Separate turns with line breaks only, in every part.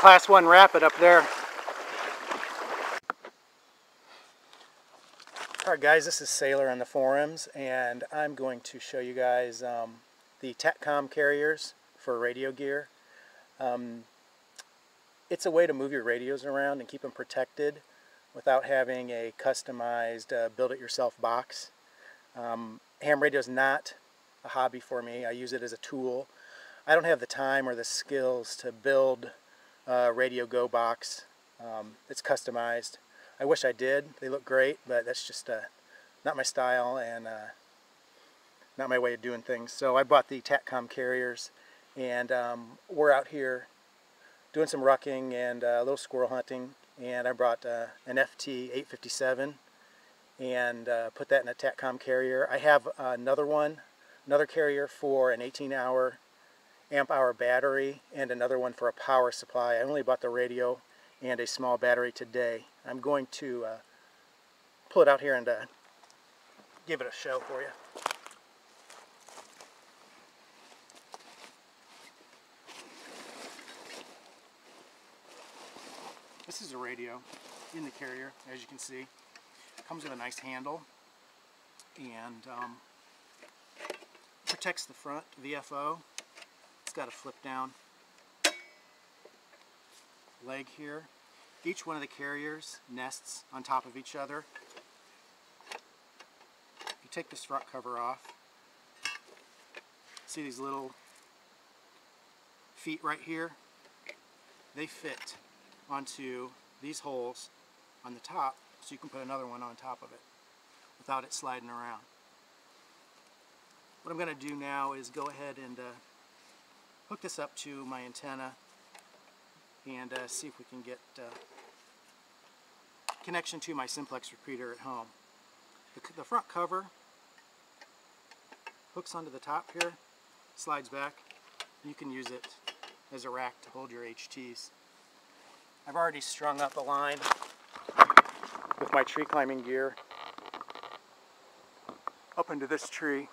class one rapid up there. Alright guys, this is Sailor on the forums and I'm going to show you guys um, the TACCOM carriers for radio gear. Um, it's a way to move your radios around and keep them protected without having a customized uh, build-it-yourself box. Um, ham radio is not a hobby for me. I use it as a tool. I don't have the time or the skills to build a Radio Go box. Um, it's customized. I wish I did. They look great, but that's just uh, not my style and uh, not my way of doing things. So I bought the TACCOM carriers and um, we're out here doing some rucking and uh, a little squirrel hunting and I brought uh, an FT857 and uh, put that in a TACCOM carrier. I have another one, another carrier for an 18 hour amp hour battery and another one for a power supply. I only bought the radio and a small battery today. I'm going to uh, pull it out here and uh, give it a show for you. This is a radio in the carrier, as you can see. It comes with a nice handle and um, protects the front VFO. It's got a flip down leg here. Each one of the carriers nests on top of each other. You take this front cover off. See these little feet right here? They fit onto these holes on the top so you can put another one on top of it without it sliding around. What I'm going to do now is go ahead and uh, hook this up to my antenna and uh, see if we can get uh, connection to my simplex repeater at home. The, the front cover hooks onto the top here, slides back, you can use it as a rack to hold your HTs. I've already strung up a line with my tree climbing gear up into this tree.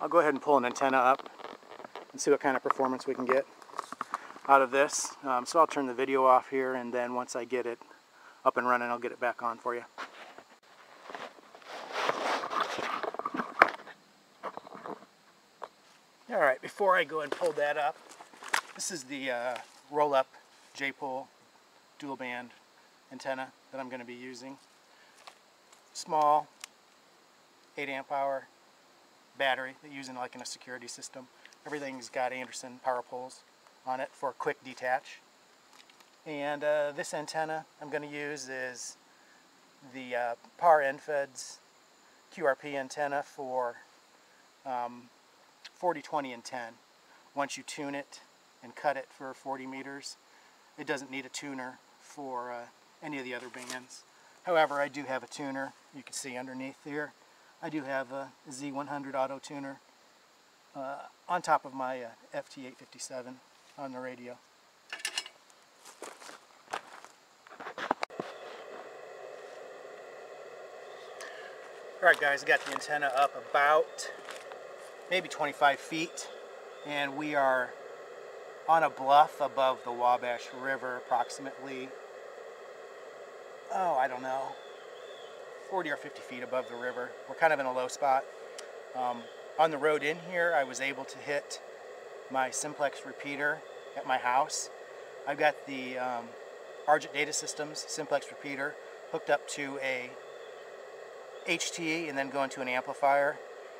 I'll go ahead and pull an antenna up and see what kind of performance we can get out of this. Um, so I'll turn the video off here and then once I get it up and running I'll get it back on for you. Alright, before I go and pull that up, this is the uh, roll-up J-pole dual band antenna that I'm going to be using. Small 8 amp hour battery that in like in a security system. Everything's got Anderson power poles on it for quick detach. And uh, this antenna I'm going to use is the uh, Par Endfedz QRP antenna for um, 40, 20, and 10. Once you tune it and cut it for 40 meters, it doesn't need a tuner for uh, any of the other bands. However, I do have a tuner. You can see underneath here. I do have a Z100 auto tuner on top of my uh, FT857 on the radio. Alright guys, I got the antenna up about maybe 25 feet and we are on a bluff above the Wabash River approximately, oh I don't know, 40 or 50 feet above the river. We're kind of in a low spot. Um, on the road in here I was able to hit my simplex repeater at my house. I've got the um, Argent Data Systems simplex repeater hooked up to a HT and then go into an amplifier.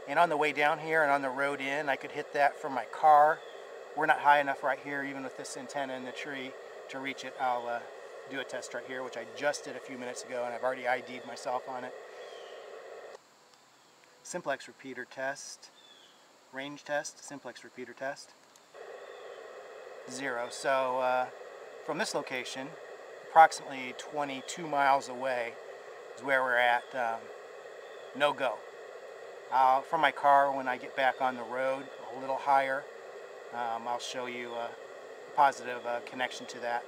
And on the way down here and on the road in, I could hit that from my car. We're not high enough right here, even with this antenna in the tree, to reach it. I'll uh, do a test right here, which I just did a few minutes ago, and I've already ID'd myself on it. Simplex repeater test, range test, simplex repeater test zero. So uh, from this location, approximately 22 miles away is where we're at, um, no go. Uh, from my car, when I get back on the road a little higher, um, I'll show you a positive uh, connection to that.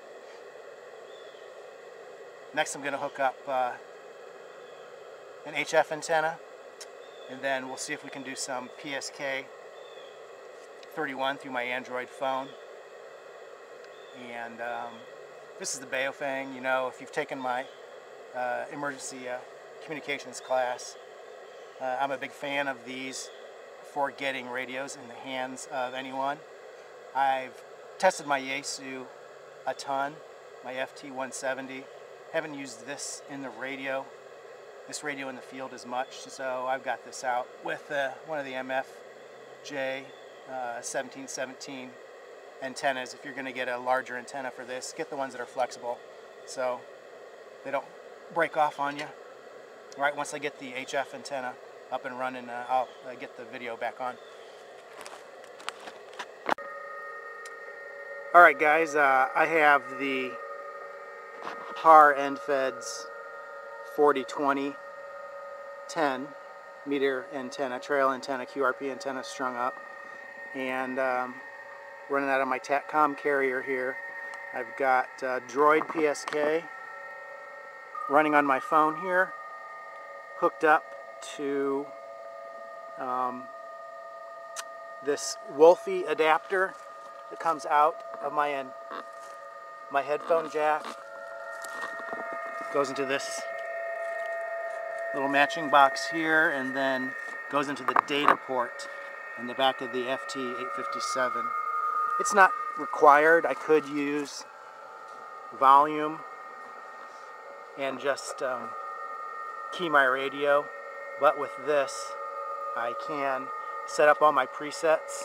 Next I'm going to hook up uh, an HF antenna and then we'll see if we can do some PSK 31 through my Android phone And um, this is the Baofeng. You know, if you've taken my uh, emergency uh, communications class, uh, I'm a big fan of these for getting radios in the hands of anyone. I've tested my Yaesu a ton, my FT170. Haven't used this in the radio, this radio in the field as much, so I've got this out with uh, one of the MFJ uh, 1717 antennas. If you're going to get a larger antenna for this, get the ones that are flexible so they don't break off on you. Right once I get the HF antenna up and running, uh, I'll uh, get the video back on. Alright guys, uh, I have the Par Endfedz 4020 10 meter antenna, trail antenna, QRP antenna strung up and um, running out of my TACCOM carrier here. I've got uh, Droid PSK running on my phone here, hooked up to um, this Wolphi adapter that comes out of my my headphone jack. Goes into this little matching box here and then goes into the data port in the back of the FT857. It's not required. I could use volume and just um, key my radio but with this I can set up all my presets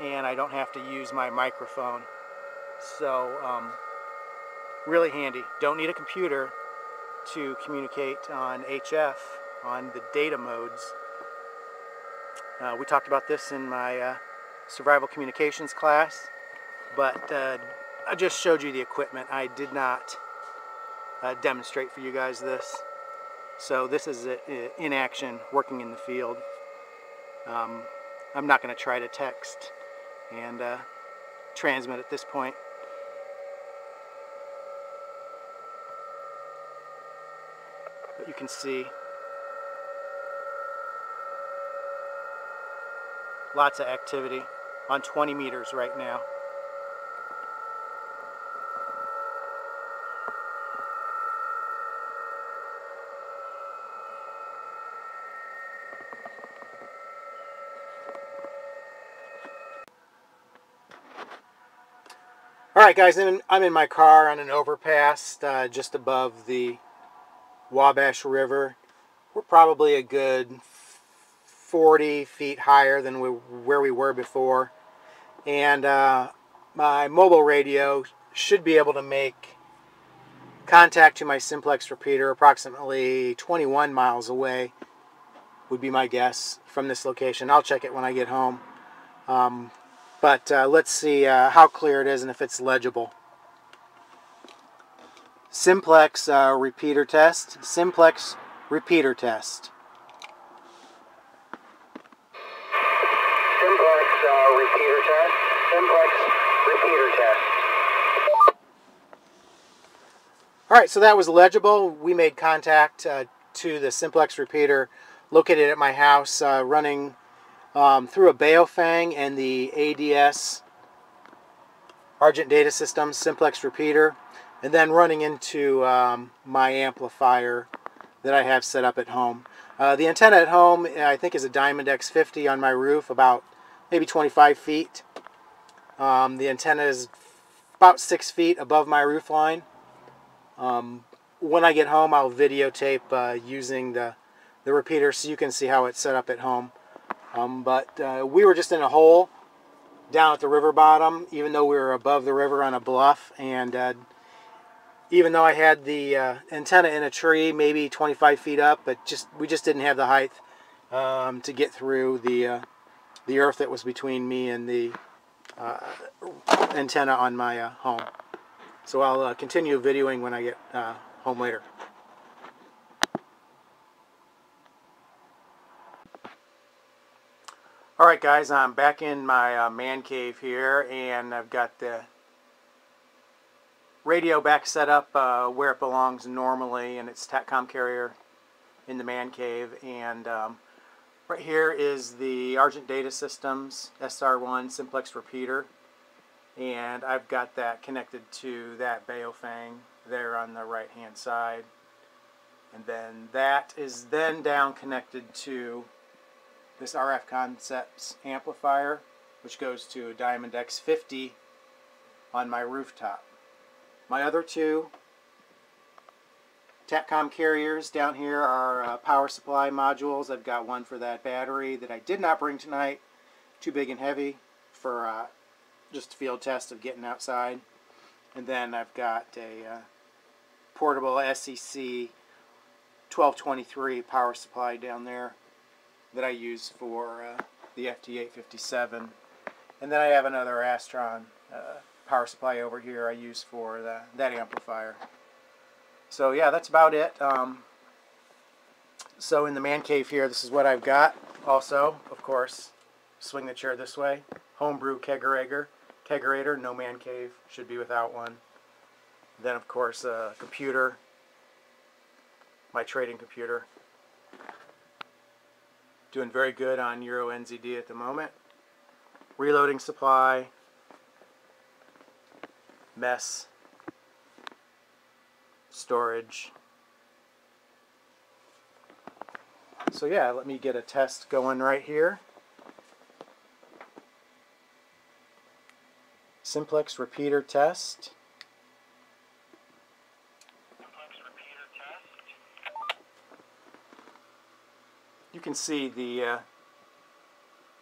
and I don't have to use my microphone so um, really handy don't need a computer to communicate on HF on the data modes uh, we talked about this in my uh, survival communications class but uh, I just showed you the equipment I did not uh, demonstrate for you guys this so this is in action, working in the field. Um, I'm not going to try to text and uh, transmit at this point. But you can see lots of activity on 20 meters right now. Alright guys, I'm in my car on an overpass uh, just above the Wabash River. We're probably a good 40 feet higher than we, where we were before. And uh, my mobile radio should be able to make contact to my simplex repeater approximately 21 miles away would be my guess from this location. I'll check it when I get home. Um, but uh, let's see uh, how clear it is and if it's legible. Simplex uh, repeater test. Simplex repeater test.
Simplex uh, repeater test. Simplex repeater test.
Alright, so that was legible. We made contact uh, to the simplex repeater located at my house uh, running um, through a Baofeng and the ADS Argent Data System simplex repeater and then running into um, my amplifier that I have set up at home. Uh, the antenna at home I think is a Diamond X50 on my roof about maybe 25 feet. Um, the antenna is about 6 feet above my roof line. Um, when I get home I'll videotape uh, using the, the repeater so you can see how it's set up at home. Um, but uh, we were just in a hole down at the river bottom, even though we were above the river on a bluff. And uh, even though I had the uh, antenna in a tree, maybe 25 feet up, but just we just didn't have the height um, to get through the uh, the earth that was between me and the uh, antenna on my uh, home. So I'll continue videoing when I get home later. Alright guys, I'm back in my uh, man cave here and I've got the radio back set up uh, where it belongs normally and it's TACCOM carrier in the man cave and um, right here is the Argent Data Systems SR1 simplex repeater and I've got that connected to that Baofeng there on the right hand side. And then that is then down connected to this RF Concepts amplifier, which goes to a Diamond X50 on my rooftop. My other two TACCOM carriers down here are uh, power supply modules. I've got one for that battery that I did not bring tonight, too big and heavy for uh, just a field test of getting outside. And then I've got a uh, portable SEC 1223 power supply down there that I use for uh, the FT857. And then I have another Astron uh, power supply over here I use for the, that amplifier. So yeah, that's about it. Um, so in the man cave here, this is what I've got. Also, of course, swing the chair this way. Homebrew kegerator, kegerator, no man cave, should be without one. Then of course a computer, my trading computer. Doing very good on Euro NZD at the moment. Reloading supply, mess, storage. So yeah, let me get a test going right here. Simplex repeater test. You can see the uh,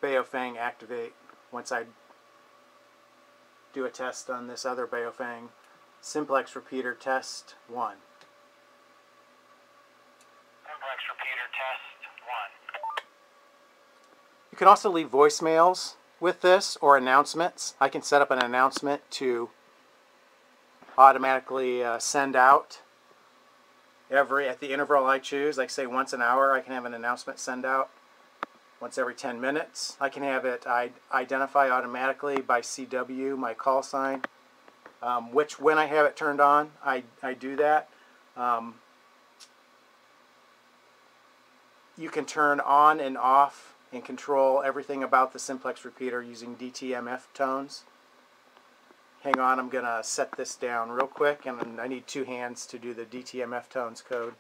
Baofeng activate once I do a test on this other Baofeng. Simplex repeater test 1.
Simplex repeater test 1.
You can also leave voicemails with this or announcements. I can set up an announcement to automatically uh, send out every at the interval I choose. Like say once an hour, I can have an announcement send out. Once every 10 minutes, I can have it I identify automatically by CW, my call sign. Um, which when I have it turned on, I, I do that. Um, you can turn on and off and control everything about the simplex repeater using DTMF tones. Hang on, I'm going to set this down real quick, and I need two hands to do the DTMF tones code.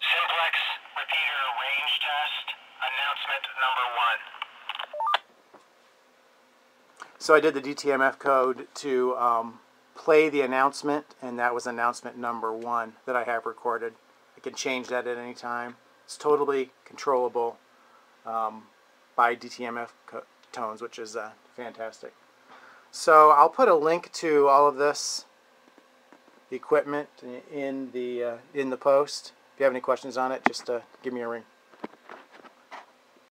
Simplex repeater range test. Announcement number 1.
So I did the DTMF code to um, play the announcement, and that was announcement number one that I have recorded. I can change that at any time. It's totally controllable um, by DTMF tones, which is uh, fantastic. So I'll put a link to all of this equipment in the uh, in the post. If you have any questions on it, just uh, give me a ring.